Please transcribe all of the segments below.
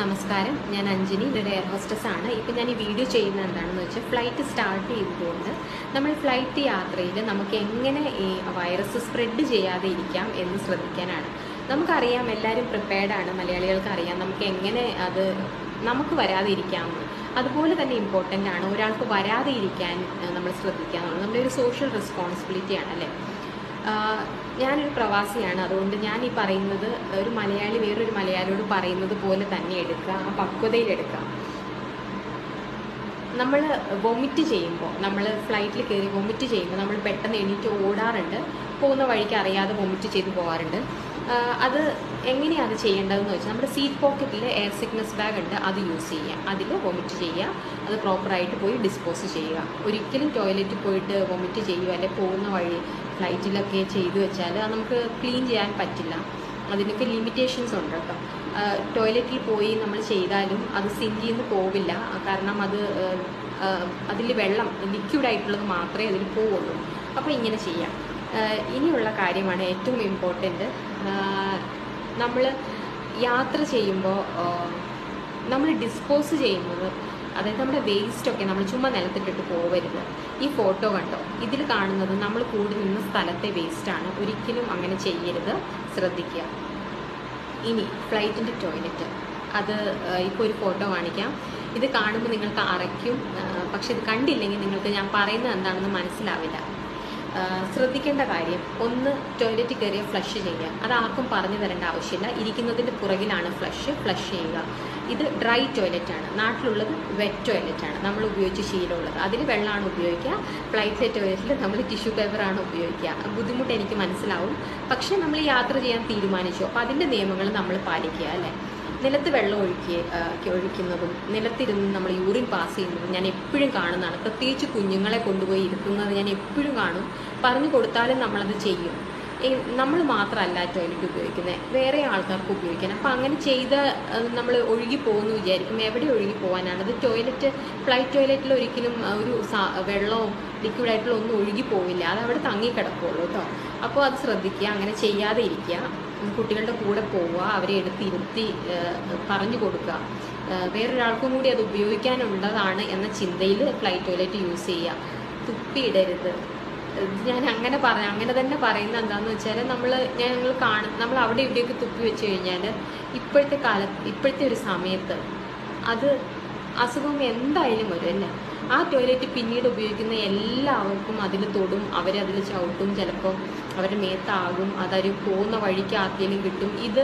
നമസ്കാരം. ഞാൻ അഞ്ജനി ഒരു എയർ ഹോസ്റ്റസ് ആണ്. ഇപ്പം ഞാൻ ഈ വീഡിയോ ചെയ്യുന്നത് എന്താണെന്ന് വെച്ചാൽ ഫ്ലൈറ്റ് സ്റ്റാർട്ട് ചെയ്തതുകൊണ്ട് നമ്മൾ ഫ്ലൈറ്റ് യാത്രയിൽ നമുക്ക് എങ്ങനെ ഈ വൈറസ് സ്പ്രെഡ് ചെയ്യാതെ ഇരിക്കാം എന്ന് ശ്രദ്ധിക്കാനാണ്. നമുക്കറിയാം എല്ലാവരും പ്രിപ്പയർഡ് ആണ്. മലയാളികൾക്ക് അറിയാം നമുക്ക് എങ്ങനെ അത് നമുക്ക് വരാതെ ഇരിക്കാമെന്ന് അതുപോലെ തന്നെ ഇമ്പോർട്ടന്റ് ആണ് ഒരാൾക്ക് വരാതെ ഇരിക്കാൻ നമ്മൾ ശ്രദ്ധിക്കുക എന്നുള്ളത്. നമ്മുടെ ഒരു സോഷ്യൽ റെസ്പോൺസിബിലിറ്റിയാണ് അല്ലേ? ഞാനൊരു പ്രവാസിയാണ്. അതുകൊണ്ട് ഞാൻ ഈ പറയുന്നത് ഒരു മലയാളി വേറൊരു മലയാളിയോട് പറയുന്നത് പോലെ തന്നെ എടുക്കുക ആ പക്വതയിലെടുക്കുക നമ്മൾ വൊമിറ്റ് ചെയ്യുമ്പോൾ നമ്മൾ ഫ്ലൈറ്റിൽ കയറി വൊമിറ്റ് ചെയ്യുമ്പോൾ നമ്മൾ പെട്ടെന്ന് എണീറ്റ് ഓടാറുണ്ട്. പോകുന്ന വഴിക്ക് അറിയാതെ വൊമിറ്റ് ചെയ്ത് പോകാറുണ്ട്. അത് എങ്ങനെയാണ് അത് ചെയ്യേണ്ടതെന്ന് വെച്ചാൽ നമ്മുടെ സീറ്റ് പോക്കറ്റിൽ എയർ സിക്നസ് ബാഗ് ഉണ്ട്. അത് യൂസ് ചെയ്യുക. അതിൽ വൊമിറ്റ് ചെയ്യുക. അത് പ്രോപ്പറായിട്ട് പോയി ഡിസ്പോസ് ചെയ്യുക. ഒരിക്കലും ടോയ്ലറ്റിൽ പോയിട്ട് വൊമിറ്റ് ചെയ്യുക അല്ലെങ്കിൽ പോകുന്ന വഴി ഫ്ലൈറ്റിലൊക്കെ ചെയ്തു വെച്ചാൽ അത് നമുക്ക് ക്ലീൻ ചെയ്യാൻ പറ്റില്ല. അതിനൊക്കെ ലിമിറ്റേഷൻസ് ഉണ്ട് കേട്ടോ. ടോയ്ലറ്റിൽ പോയി നമ്മൾ ചെയ്താലും അത് സിങ്കിൽ നിന്ന് പോവില്ല കാരണം അത് അതിൽ വെള്ളം ലിക്വിഡായിട്ടുള്ളത് മാത്രമേ അതിൽ പോവുള്ളൂ. അപ്പോൾ ഇങ്ങനെ ചെയ്യാം. ഇനിയുള്ള കാര്യമാണ് ഏറ്റവും ഇമ്പോർട്ടന്റ് നമ്മൾ യാത്ര ചെയ്യുമ്പോൾ നമ്മൾ ഡിസ്പോസ് ചെയ്യുന്നത് അതായത് നമ്മുടെ വേസ്റ്റ് ഒക്കെ നമ്മൾ ചുമ്മാ നിലത്തിട്ടിട്ട് പോവരുത്. ഈ ഫോട്ടോ കണ്ടോ? ഇതിൽ കാണുന്നത് നമ്മൾ കൂടി നിന്ന സ്ഥലത്തെ വേസ്റ്റാണ് ഒരിക്കലും അങ്ങനെ ചെയ്യരുത്. ശ്രദ്ധിക്കുക. ഇനി ഫ്ലൈറ്റിന്റെ ടോയ്ലറ്റ് അത് ഇപ്പോൾ ഒരു ഫോട്ടോ കാണിക്കാം. ഇത് കാണുമ്പോൾ നിങ്ങൾക്ക് അറയ്ക്കും. പക്ഷെ ഇത് കണ്ടില്ലെങ്കിൽ നിങ്ങൾക്ക് ഞാൻ പറയുന്നത് എന്താണെന്ന് മനസ്സിലാവില്ല. ശ്രദ്ധിക്കേണ്ട കാര്യം ഒന്ന് ടോയ്ലറ്റ് കയറിയ ഫ്ലഷ് ചെയ്യുക. അത് ആർക്കും പറഞ്ഞു തരേണ്ട ആവശ്യമില്ല. ഇരിക്കുന്നതിന്റെ പുറകിലാണ് ഫ്ലഷ് ഫ്ലഷ് ചെയ്യുക. ഇത് ഡ്രൈ ടോയ്ലറ്റ് ആണ്. നാട്ടിലുള്ളത് വെറ്റ് ടോയ്ലറ്റ് ആണ്. നമ്മൾ ഉപയോഗിച്ച് ശീലമുള്ളത്. അതിൽ വെള്ളമാണ് ഉപയോഗിക്കുക. ഫ്ലൈറ്റിലെ ടോയ്ലറ്റിൽ നമ്മൾ ടിഷ്യൂ പേപ്പറാണ് ഉപയോഗിക്കുക. ബുദ്ധിമുട്ട് എനിക്ക് മനസ്സിലാവും. പക്ഷേ നമ്മൾ യാത്ര ചെയ്യാൻ തീരുമാനിച്ചു. അപ്പോൾ അതിന്റെ നിയമങ്ങൾ നമ്മൾ പാലിക്കുക അല്ലേ? നിലത്ത് വെള്ളം ഒഴുക്കി ആ, ഒഴിക്കുന്നതും നിലത്തിരുന്ന് നമ്മൾ യൂറിൻ പാസ് ചെയ്യുന്നതും ഞാൻ എപ്പോഴും കാണുന്നതാണ്. പ്രത്യേകിച്ച് കുഞ്ഞുങ്ങളെ കൊണ്ടുപോയി ഇരുത്തുന്നത് ഞാൻ എപ്പോഴും കാണും. പറഞ്ഞു കൊടുത്താലും നമ്മളത് ചെയ്യും. നമ്മൾ മാത്രമല്ല ടോയ്ലറ്റ് ഉപയോഗിക്കുന്നത് വേറെ ആൾക്കാർക്ക് ഉപയോഗിക്കണം അപ്പം അങ്ങനെ ചെയ്ത നമ്മൾ ഒഴുകി പോകുന്നു വിചാരിക്കും. എവിടെ ഒഴുകി പോകാനാണ്? അത് ടോയ്ലറ്റ് ഫ്ലൈറ്റ് ടോയ്ലറ്റിൽ ഒരിക്കലും ഒരു സാ- വെള്ളമോ ലിക്വിഡ് ആയിട്ടുള്ള ഒന്നും ഒഴുകി പോവില്ല. അത് അവിടെ തങ്ങിക്കിടക്കുള്ളൂ കേട്ടോ. അപ്പോൾ അത് ശ്രദ്ധിക്കുക. അങ്ങനെ ചെയ്യാതെ ഇരിക്കുക. കുട്ടികളുടെ കൂടെ പോവുക. അവരെ എടുത്തിരുത്തി പറഞ്ഞു കൊടുക്കുക. വേറൊരാൾക്കും കൂടി അത് ഉപയോഗിക്കാനുള്ളതാണ് എന്ന ചിന്തയിൽ ഫ്ലൈറ്റ് ടോയ്ലറ്റ് യൂസ് ചെയ്യുക. തുപ്പിയിടരുത് ഞാൻ അങ്ങനെ പറ അങ്ങനെ തന്നെ പറയുന്നത് എന്താണെന്ന് വെച്ചാൽ നമ്മൾ ഞങ്ങൾ കാണും നമ്മൾ അവിടെ ഇവിടെയൊക്കെ തുപ്പി വെച്ച് കഴിഞ്ഞാൽ ഇപ്പോഴത്തെ കാല ഇപ്പോഴത്തെ ഒരു സമയത്ത് അത് അസുഖം എന്തായാലും വരും അല്ലേ? ആ ടോയ്ലറ്റ് പിന്നീട് ഉപയോഗിക്കുന്ന എല്ലാവർക്കും അതിൽ തൊടും അവരതിൽ ചവിട്ടും ചിലപ്പോൾ അവരുടെ മേത്താകും അതൊരു പോകുന്ന വഴിക്ക് ആർക്കെങ്കിലും കിട്ടും. ഇത്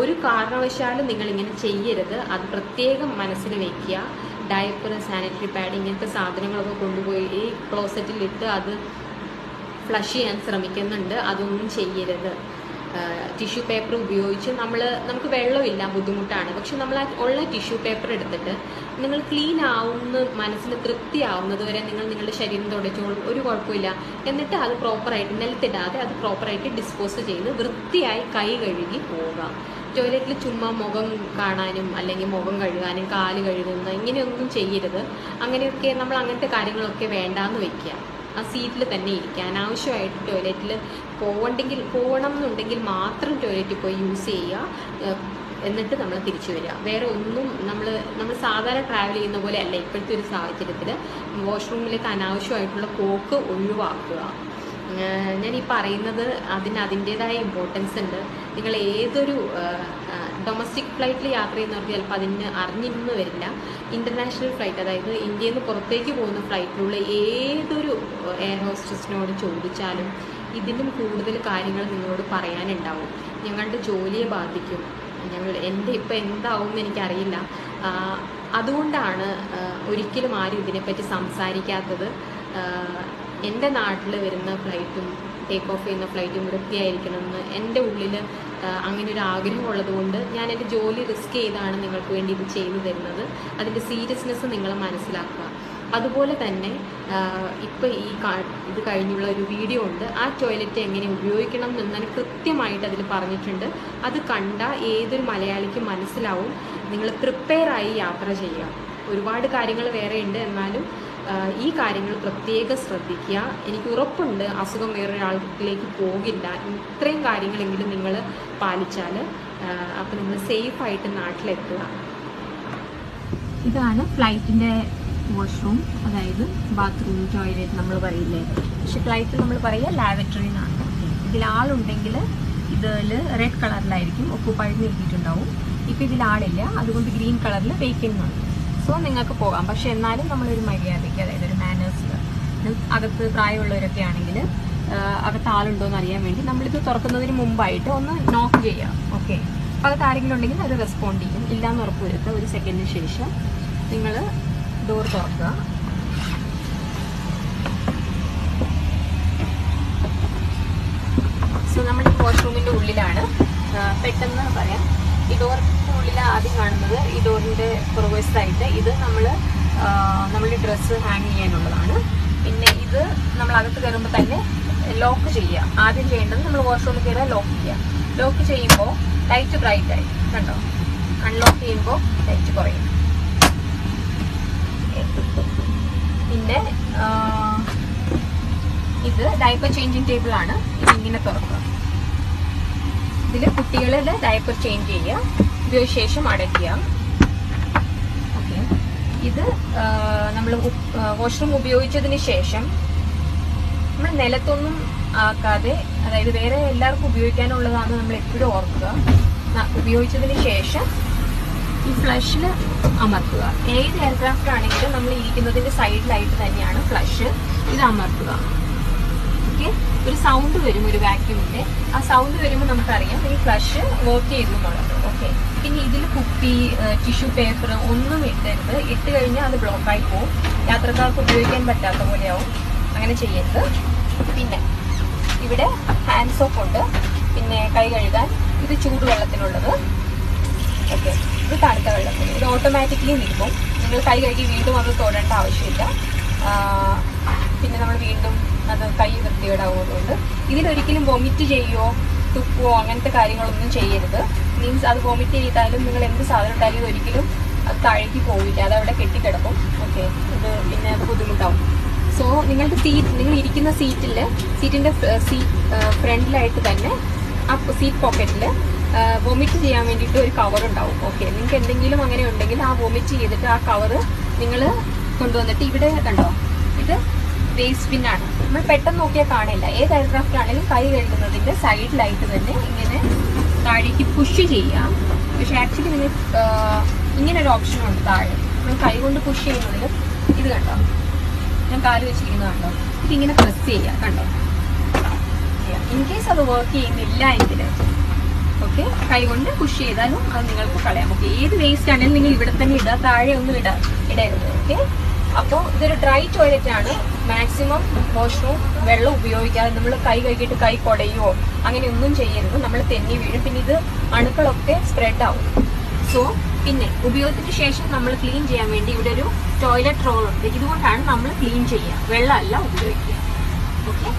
ഒരു കാരണവശാലും നിങ്ങളിങ്ങനെ ചെയ്യരുത്. അത് പ്രത്യേകം മനസ്സിൽ വെക്കുക. ഡയപ്പർ സാനിറ്ററി പാഡ് ഇങ്ങനത്തെ സാധനങ്ങളൊക്കെ കൊണ്ടുപോയി ഈ ക്ലോസറ്റിലിട്ട് അത് ഫ്ലഷ് ചെയ്യാൻ ശ്രമിക്കുന്നുണ്ട്. അതൊന്നും ചെയ്യരുത്. ടിഷ്യൂ പേപ്പർ ഉപയോഗിച്ച് നമ്മൾ നമുക്ക് വെള്ളമില്ല ബുദ്ധിമുട്ടാണ്. പക്ഷെ നമ്മൾ ഉള്ള ടിഷ്യൂ പേപ്പർ എടുത്തിട്ട് നിങ്ങൾ ക്ലീൻ ആവുന്ന മനസ്സിന് തൃപ്തിയാവുന്നത് വരെ നിങ്ങൾ നിങ്ങളുടെ ശരീരം തുടച്ചോളും. ഒരു കുഴപ്പമില്ല. എന്നിട്ട് അത് പ്രോപ്പറായിട്ട് നിലത്തിടാതെ അത് പ്രോപ്പറായിട്ട് ഡിസ്പോസ് ചെയ്ത് വൃത്തിയായി കൈ കഴുകി പോവുക. ടോയ്ലറ്റിൽ ചുമ്മാ മുഖം കാണാനും അല്ലെങ്കിൽ മുഖം കഴുകാനും കാൽ കഴുകുന്ന ഇങ്ങനെയൊന്നും ചെയ്യരുത്. അങ്ങനെയൊക്കെ നമ്മൾ അങ്ങനത്തെ കാര്യങ്ങളൊക്കെ വേണ്ടാന്ന് വെക്കുക. ആ സീറ്റിൽ തന്നെ ഇരിക്കുക. അനാവശ്യമായിട്ട് ടോയ്ലറ്റിൽ പോകണ്ടെങ്കിൽ പോകണം എന്നുണ്ടെങ്കിൽ മാത്രം ടോയ്ലറ്റിൽ പോയി യൂസ് ചെയ്യുക. എന്നിട്ട് നമ്മൾ തിരിച്ചു വരിക. വേറെ ഒന്നും നമ്മൾ നമ്മൾ സാധാരണ ട്രാവൽ ചെയ്യുന്ന പോലെ അല്ല ഇപ്പോഴത്തെ ഒരു സാഹചര്യത്തിൽ വാഷ്റൂമിലേക്ക് അനാവശ്യമായിട്ടുള്ള പോക്ക് ഒഴിവാക്കുക. ഞാൻ ഈ പറയുന്നത് അതിന് അതിന്റെതായ ഇമ്പോർട്ടൻസ് ഉണ്ട്. നിങ്ങൾ ഏതൊരു ഡൊമസ്റ്റിക് ഫ്ലൈറ്റിൽ യാത്ര ചെയ്യുന്നവർക്ക് ചിലപ്പോൾ അതിന് അറിഞ്ഞിരുന്ന് വരില്ല. ഇന്റർനാഷണൽ ഫ്ലൈറ്റ് അതായത് ഇന്ത്യയിൽ നിന്ന് പുറത്തേക്ക് പോകുന്ന ഫ്ലൈറ്റിലുള്ള ഏതൊരു എയർ ഹോസ്റ്റസിനോട് ചോദിച്ചാലും ഇതിലും കൂടുതൽ കാര്യങ്ങൾ നിങ്ങളോട് പറയാനുണ്ടാവും. ഞങ്ങളുടെ ജോലിയെ ബാധിക്കും. ഞങ്ങൾ എന്റെ ഇപ്പം എന്താവും എനിക്കറിയില്ല. അതുകൊണ്ടാണ് ഒരിക്കലും ആരും ഇതിനെപ്പറ്റി സംസാരിക്കാത്തത്. എന്റെ നാട്ടിൽ വരുന്ന ഫ്ലൈറ്റും ടേക്ക് ഓഫ് ചെയ്യുന്ന ഫ്ലൈറ്റും വൃത്തിയായിരിക്കണമെന്ന് എന്റെ ഉള്ളിൽ അങ്ങനെ ഒരു ആഗ്രഹം ഉള്ളതുകൊണ്ട് ഞാൻ എന്റെ ജോലി റിസ്ക് ചെയ്താണ് നിങ്ങൾക്ക് വേണ്ടി ഇത് ചെയ്തു തരുന്നത്. അതിന്റെ സീരിയസ്നെസ് നിങ്ങൾ മനസ്സിലാക്കുക. അതുപോലെ തന്നെ ഇപ്പോൾ ഈ ഇത് കഴിഞ്ഞുള്ള ഒരു വീഡിയോ ഉണ്ട്. ആ ടോയ്ലറ്റ് എങ്ങനെ ഉപയോഗിക്കണം എന്നതിന് കൃത്യമായിട്ട് അതിൽ പറഞ്ഞിട്ടുണ്ട്. അത് കണ്ട ഏതൊരു മലയാളിക്ക് മനസ്സിലാവും. നിങ്ങൾ പ്രിപ്പയർ ആയി യാത്ര ചെയ്യുക ഒരുപാട് കാര്യങ്ങൾ വേറെ ഉണ്ട് എന്നാലും ഈ കാര്യങ്ങൾ പ്രത്യേകം ശ്രദ്ധിക്കുക. എനിക്ക് ഉറപ്പുണ്ട് അസുഖം വേറൊരാളിലേക്ക് പോകില്ല. ഇത്രയും കാര്യങ്ങളെങ്കിലും നിങ്ങൾ പാലിച്ചാൽ അപ്പം നിങ്ങൾ സേഫ് ആയിട്ട് നാട്ടിലെത്തുക. ഇതാണ് ഫ്ലൈറ്റിന്റെ വാഷ്റൂം അതായത് ബാത്റൂം ടോയ്ലറ്റ് നമ്മൾ പറയില്ലേ? പക്ഷെ ഫ്ലൈറ്റിൽ നമ്മൾ പറയുക ലാവറ്ററി ഇതിൽ ആളുണ്ടെങ്കിൽ ഇതിൽ റെഡ് കളറിലായിരിക്കും ഒക്കുപ്പഴുന്ന് എഴുതിയിട്ടുണ്ടാവും ഇപ്പം ഇതിൽ ആളില്ല അതുകൊണ്ട് ഗ്രീൻ കളറിൽ വെയിറ്റിംഗ് ആണ്. സോ നിങ്ങൾക്ക് പോകാം. പക്ഷെ എന്നാലും നമ്മളൊരു മര്യാദയ്ക്ക് അതായത് ഒരു മാനേഴ്സിൽ അകത്ത് പ്രായമുള്ളവരൊക്കെ ആണെങ്കിൽ അകത്ത് ആളുണ്ടോ എന്ന് അറിയാൻ വേണ്ടി നമ്മളിത് തുറക്കുന്നതിന് മുമ്പായിട്ട് ഒന്ന് നോക്ക് ചെയ്യാം. ഓക്കെ അപ്പോൾ അകത്ത് ആരെങ്കിലും ഉണ്ടെങ്കിൽ അത് റെസ്പോണ്ട് ചെയ്യും. ഇല്ലാന്ന് ഉറപ്പ് ഒരു സെക്കൻഡിന് ശേഷം നിങ്ങൾ ഡോർ തുറക്കുക. സോ നമ്മൾ വാഷ്റൂമിന്റെ ഉള്ളിലാണ് പെട്ടെന്ന് പറയാം. ഈ ഡോറിന്റെ ഉള്ളിൽ ആദ്യം കാണുന്നത് ഈ ഡോറിന്റെ പുറകുവശത്തായിട്ട് ഇത് നമ്മൾ നമ്മളുടെ ഡ്രസ്സ് ഹാങ് ചെയ്യാനുള്ളതാണ്. പിന്നെ ഇത് നമ്മൾ അകത്ത് കയറുമ്പോൾ തന്നെ ലോക്ക് ചെയ്യുക. ആദ്യം ചെയ്യേണ്ടത് നമ്മൾ വാഷ്റൂമിൽ കയറുക ലോക്ക് ചെയ്യുക. ലോക്ക് ചെയ്യുമ്പോൾ ലൈറ്റ് ബ്രൈറ്റ് ആയി. കണ്ടോ? അൺലോക്ക് ചെയ്യുമ്പോൾ ലൈറ്റ് കുറയും. പിന്നെ ഇത് ഡൈപ്പർ ചേഞ്ചിങ് ടേബിൾ ആണ്. ഇത് ഇങ്ങനെ തുറക്കുക. ഇതിൽ കുട്ടികളുടെ ഡയപ്പർ ചേഞ്ച് ചെയ്യുക ഉപയോഗിച്ച ശേഷം അടയ്ക്കുക ഓക്കെ ഇത് നമ്മൾ വാഷ്റൂം ഉപയോഗിച്ചതിന് ശേഷം നമ്മൾ നിലത്തൊന്നും ആക്കാതെ അതായത് വേറെ എല്ലാവർക്കും ഉപയോഗിക്കാനുള്ളതാണ് നമ്മൾ എപ്പോഴും ഓർക്കുക. ഉപയോഗിച്ചതിന് ശേഷം ഈ ഫ്ലഷിൽ അമർത്തുക. ഏത് എയർക്രാഫ്റ്റ് ആണെങ്കിലും നമ്മൾ ഇരിക്കുന്നതിന്റെ സൈഡിലായിട്ട് തന്നെയാണ് ഫ്ലഷ്. ഇത് അമർത്തുക. ഓക്കെ. ഒരു സൗണ്ട് വരും ഒരു വാക്യൂമിന്റെ ആ സൗണ്ട് വരുമ്പോൾ നമുക്കറിയാം ഈ ഫ്ലഷ് വർക്ക് ചെയ്തു എന്നുള്ളത് ഓക്കെ. പിന്നെ ഇതിൽ കുപ്പി ടിഷ്യൂ പേപ്പർ ഒന്നും ഇട്ടരുത് ഇട്ട് കഴിഞ്ഞാൽ അത് ബ്ലോക്കായി പോകും യാത്രക്കാർക്ക് ഉപയോഗിക്കാൻ പറ്റാത്ത പോലെയാവും അങ്ങനെ ചെയ്യരുത്. പിന്നെ ഇവിടെ ഹാൻഡ് സോപ്പ് ഉണ്ട്. പിന്നെ കൈ കഴുകാൻ ഇത് ചൂടുവെള്ളത്തിനുള്ളത്. ഓക്കെ. ഇത് തണുത്ത വെള്ളത്തിന്. ഇത് ഓട്ടോമാറ്റിക്കലി നിൽക്കും. നിങ്ങൾ കൈ കഴുകി വീണ്ടും അത് തൊടേണ്ട ആവശ്യമില്ല. നമ്മൾ വീണ്ടും അത് കൈ വൃത്തികേടാവുന്നതുകൊണ്ട് ഇതിലൊരിക്കലും വൊമിറ്റ് ചെയ്യുമോ തുപ്പുവോ അങ്ങനത്തെ കാര്യങ്ങളൊന്നും ചെയ്യരുത്. മീൻസ് അത് വൊമിറ്റ് ചെയ്താലും നിങ്ങൾ എന്ത് സാധനം ഇട്ടാലും ഇതൊരിക്കലും അത് താഴേക്ക് പോവില്ല. അത് അവിടെ കെട്ടിക്കിടക്കും. ഓക്കെ ഇത് പിന്നെ അത് ബുദ്ധിമുട്ടാവും. സോ നിങ്ങൾക്ക് സീറ്റ് നിങ്ങൾ ഇരിക്കുന്ന സീറ്റിൽ സീറ്റിന്റെ സീറ്റ് ഫ്രണ്ടിലായിട്ട് തന്നെ ആ സീറ്റ് പോക്കറ്റിൽ വൊമിറ്റ് ചെയ്യാൻ വേണ്ടിയിട്ട് ഒരു കവർ ഉണ്ടാവും. ഓക്കെ നിങ്ങൾക്ക് എന്തെങ്കിലും അങ്ങനെ ഉണ്ടെങ്കിൽ ആ വൊമിറ്റ് ചെയ്തിട്ട് ആ കവർ നിങ്ങൾ കൊണ്ടുവന്നിട്ട് ഇവിടെ കണ്ടോ? ഇത് വേസ്റ്റ് ആണ്. നമ്മൾ പെട്ടെന്ന് നോക്കിയാൽ കാണില്ല. ഏത് എയർക്രാഫ്റ്റ് ആണെങ്കിലും കൈ കഴുകുന്നതിന്റെ സൈഡിലായിട്ട് തന്നെ ഇങ്ങനെ താഴേക്ക് പുഷ് ചെയ്യാം പക്ഷെ ആക്ച്വലി നിങ്ങൾ ഇങ്ങനെ ഒരു ഓപ്ഷൻ ഉണ്ട് താഴെ. നമ്മൾ കൈ കൊണ്ട് പുഷ് ചെയ്യുന്നതിൽ ഇത് കണ്ടോ? ഞാൻ കാൽ വെച്ചിരിക്കുന്നത് കണ്ടോ? ഇതിങ്ങനെ പ്രസ് ചെയ്യാം കണ്ടോ? ഇൻ കേസ് അത് വർക്ക് ചെയ്യുന്നില്ല എങ്കിൽ ഓക്കെ കൈകൊണ്ട് പുഷ് ചെയ്താലും അത് നിങ്ങൾക്ക് കളയാം ഓക്കെ ഏത് വേസ്റ്റ് ആണെങ്കിലും നിങ്ങൾ ഇവിടെ തന്നെ ഇടുക താഴെ ഒന്നും ഇടാ ഇടരുത് ഓക്കെ അപ്പോൾ ഇതൊരു ഡ്രൈ ടോയ്ലറ്റ് ആണ്. മാക്സിമം വാഷ്റൂം വെള്ളം ഉപയോഗിക്കാതെ നമ്മൾ കൈ കഴുകിയിട്ട് കൈ അങ്ങനെ ഒന്നും ചെയ്യരുത്. നമ്മൾ തെന്നി വീഴും. പിന്നെ ഇത് അണുക്കളൊക്കെ സ്പ്രെഡ് ആവും. സോ പിന്നെ ഉപയോഗത്തിന് ശേഷം നമ്മൾ ക്ലീൻ ചെയ്യാൻ വേണ്ടി ഇവിടെ ഒരു ടോയ്ലറ്റ് റോൾ ഉണ്ട്. ഇതുകൊണ്ടാണ് നമ്മൾ ക്ലീൻ ചെയ്യുക. വെള്ളമല്ല ഉപയോഗിക്കുക. ഓക്കെ